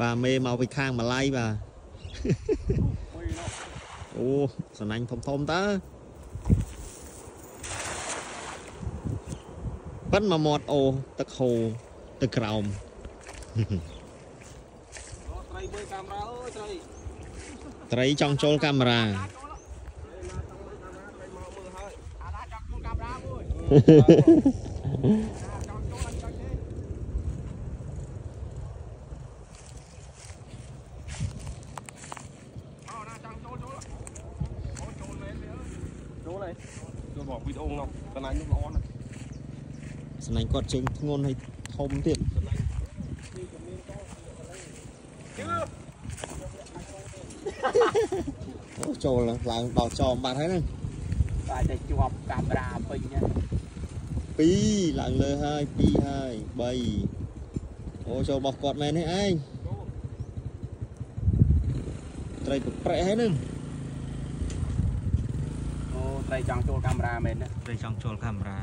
បាទមេមកពីខាងម៉ាឡៃបាទអូសំណាញ់ធំធំតើប៉ិនមកមាត់អូទឹកហូរទឹកក្រោមត្រីមើលកាមេរ៉ាអើយត្រីត្រីចង់ចូលកាមេរ៉ាត្រីមកមើលហើយអាណាចង់ចូលកាមេរ៉ាមួយចង់ចូលអត់ចង់ទេអោណាចង់ចូលចូលអូចូលមែនទេ ចូលហើយចូលមកវីដេអូនោះកន្លែងនោះល្អណាស់សំណាញ់គាត់ជើងធ្ងន់ហើយធំទៀតជឿអូចូលឡើងដល់ចោមបាត់ហើយហ្នឹងតែតែជាប់កាមេរ៉ាពេញណា2ឡើងលើហើយ2ហើយ3អូចូលរបស់គាត់មែនទេឯងត្រីប្រប្រែហើយហ្នឹងអូ ត្រីចង់ចូលកាមេរ៉ាមែនណាត្រីចង់ចូលកាមេរ៉ា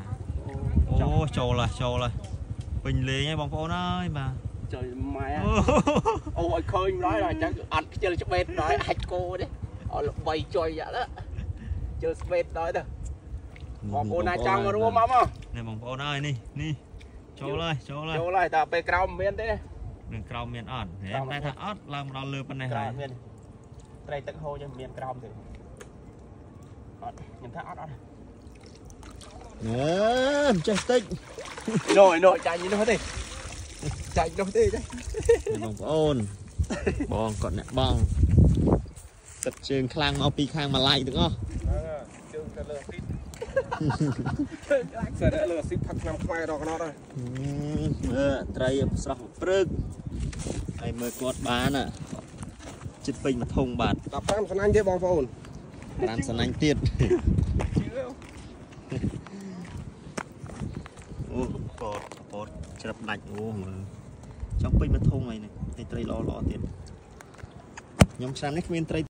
អូអូចូលហើយចូលហើយពេញលេងហើយបងប្អូនអើយបាទចូលម៉ែអូអូឲ្យឃើញម្ដងដល់អញ្ចឹងអត់ខ្ជិលឆ្បេតដល់អាចគោទេអត់ល្បីចុយយ៉ាទៅជើស្បេតដល់ទៅបងប្អូនណាចង់មករួមមកមកនេះបងប្អូនអើយនេះនេះចូលហើយចូលហើយចូលហើយតែពេលក្រោមមិនមានទេនឹងក្រោមមានអត់ក្រោមតែថាអត់ឡើងមកដល់លើប៉ុណ្ណេះក្រោហើមយមានត្រីទឹកហូរចឹងមានក្រោមទេ អត់ខ្ញុំថាអត់អត់អឺមិនចេះតិចនោះនោះចាញ់នោះទេចាញ់នោះទេចានេះបងប្អូនបងគាត់អ្នកបងទឹកជើងខ្លាំងមកពីខាងម៉ាឡៃទាំងអស់ជើងទៅលើស៊ីតសិតលើស៊ីតផឹកឆ្នាំខ្មែរដល់កណត់ហើយហឹមមើលត្រីស្រស់ព្រឹកហើយមើលគាត់បានអាចិត្តពេញមួយធុងបាទ15ស្នាញ់ទេបងប្អូន បានសណាញ់ទៀតជឿអូពតពតច្រាប់ដាច់អូមើលចង់ពេញមួយធុងហើយនេះត្រីល្អល្អទៀតខ្ញុំឆ្នាំនេះគ្មានត្រី